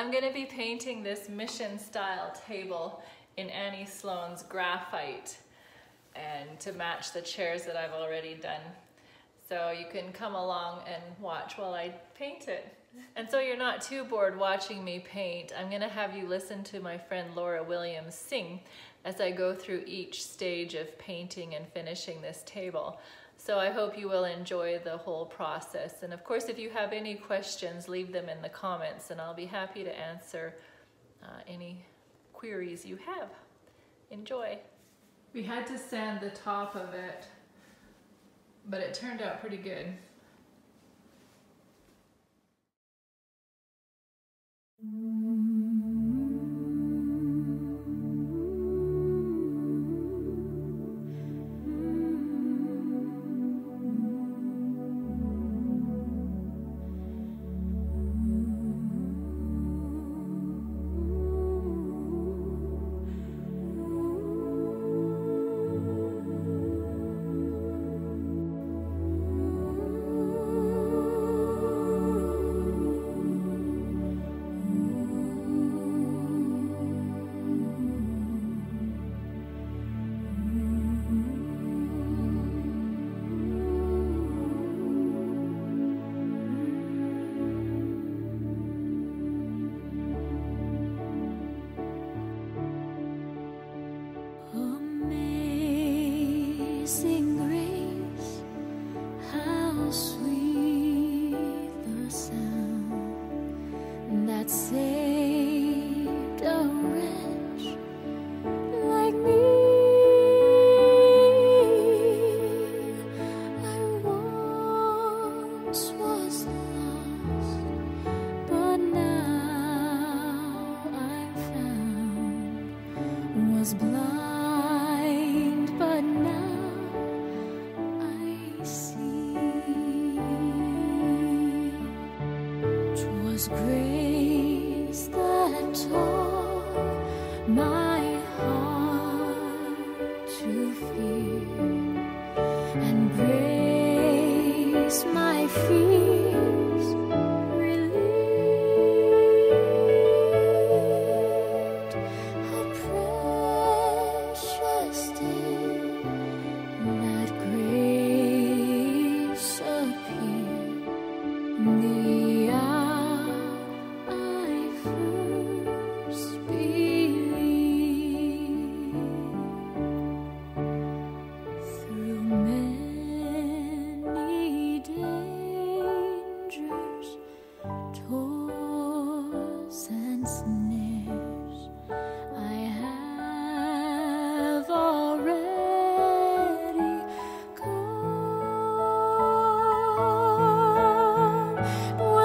I'm gonna be painting this mission style table in Annie Sloan's graphite and to match the chairs that I've already done. So you can come along and watch while I paint it. And so you're not too bored watching me paint, I'm gonna have you listen to my friend Laura Williams sing as I go through each stage of painting and finishing this table. So I hope you will enjoy the whole process. And of course, if you have any questions, leave them in the comments and I'll be happy to answer uh, any queries you have. Enjoy. We had to sand the top of it, but it turned out pretty good. 'Twas grace that taught my heart to fear, and grace my fears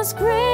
Was grace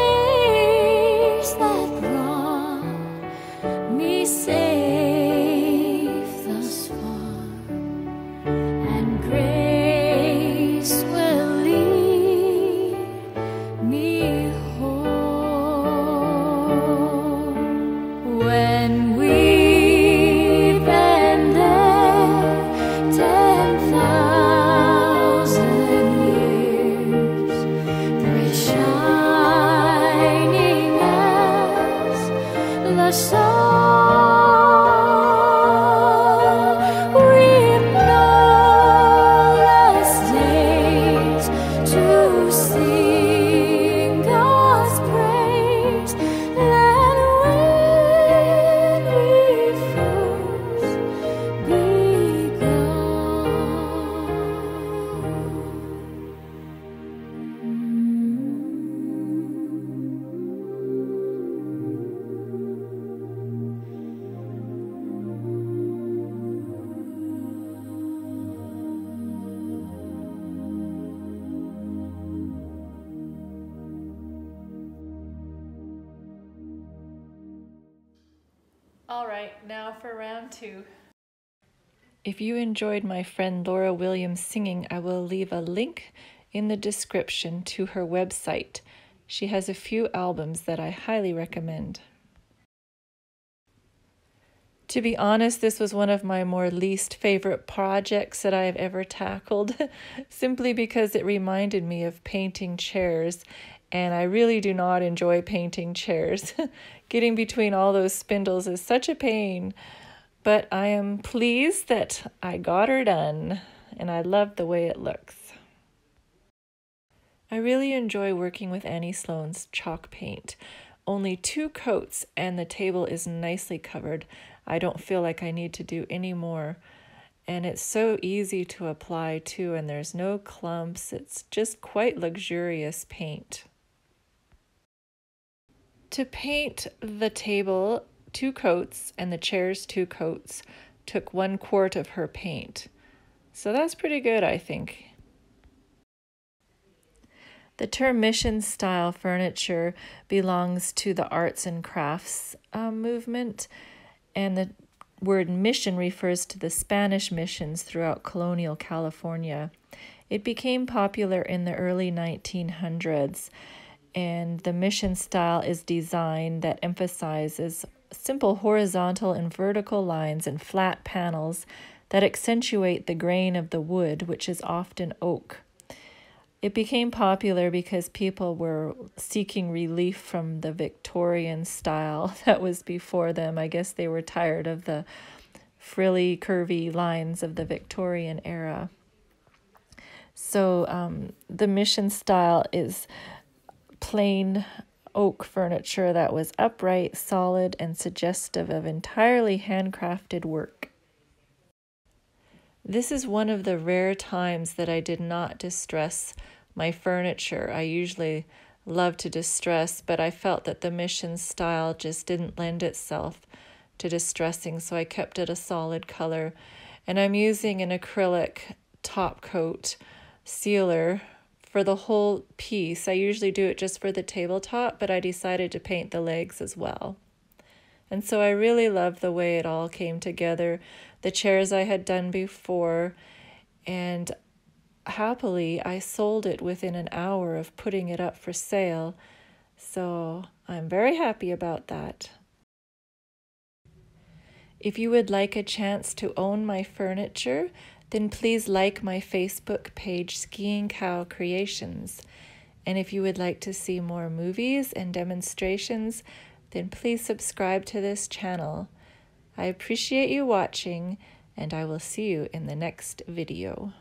All right, now for round two. If you enjoyed my friend Laura Williams singing, I will leave a link in the description to her website. She has a few albums that I highly recommend. To be honest, this was one of my more least favorite projects that I have ever tackled, simply because it reminded me of painting chairs and I really do not enjoy painting chairs. Getting between all those spindles is such a pain, but I am pleased that I got her done, and I love the way it looks. I really enjoy working with Annie Sloan's chalk paint. Only two coats, and the table is nicely covered. I don't feel like I need to do any more. And it's so easy to apply too, and there's no clumps. It's just quite luxurious paint. To paint the table two coats and the chairs two coats took one quart of her paint. So that's pretty good, I think. The term mission style furniture belongs to the arts and crafts uh, movement, and the word mission refers to the Spanish missions throughout colonial California. It became popular in the early 1900s and the mission style is design that emphasizes simple horizontal and vertical lines and flat panels that accentuate the grain of the wood, which is often oak. It became popular because people were seeking relief from the Victorian style that was before them. I guess they were tired of the frilly, curvy lines of the Victorian era. So um, the mission style is plain oak furniture that was upright, solid, and suggestive of entirely handcrafted work. This is one of the rare times that I did not distress my furniture. I usually love to distress, but I felt that the mission style just didn't lend itself to distressing, so I kept it a solid color. And I'm using an acrylic top coat sealer for the whole piece. I usually do it just for the tabletop, but I decided to paint the legs as well. And so I really love the way it all came together. The chairs I had done before, and happily I sold it within an hour of putting it up for sale. So I'm very happy about that. If you would like a chance to own my furniture, then please like my Facebook page, Skiing Cow Creations. And if you would like to see more movies and demonstrations, then please subscribe to this channel. I appreciate you watching, and I will see you in the next video.